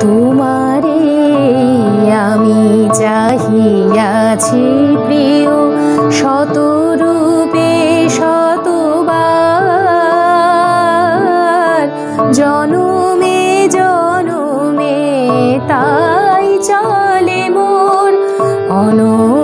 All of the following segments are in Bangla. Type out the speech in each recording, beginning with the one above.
তোমারে আমি চাহিয়াছি প্রিয় শতরূপে শতবার। জনমে জনমে তাই চলে মোর অনন্ত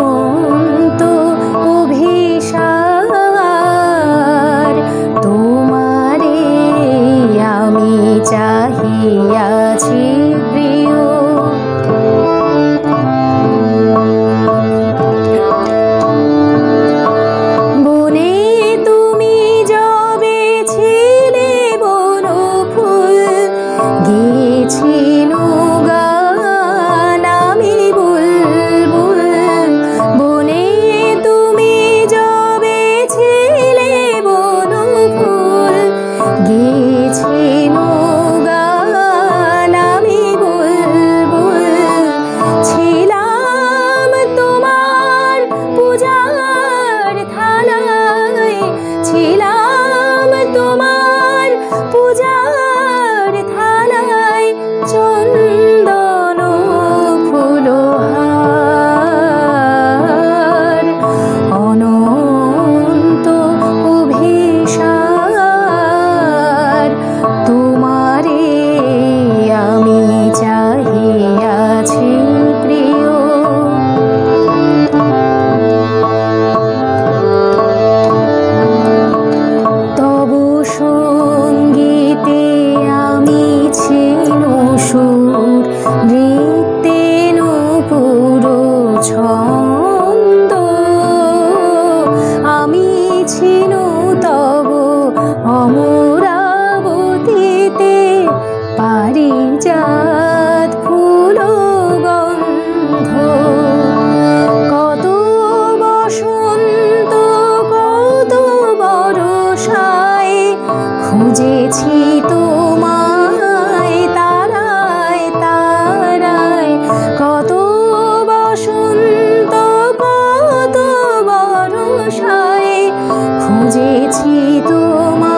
খুঁজেছি তোমার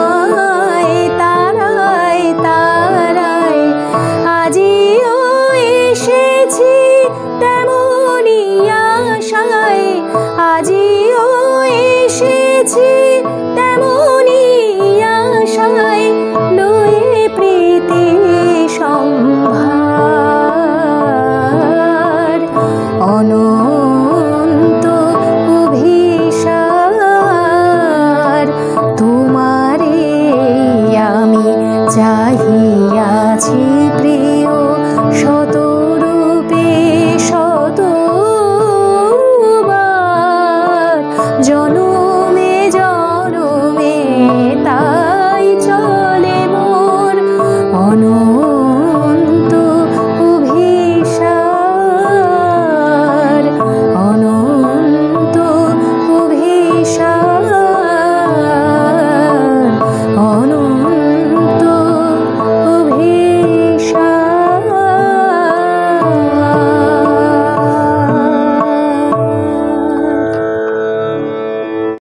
আছে প্রিয় শত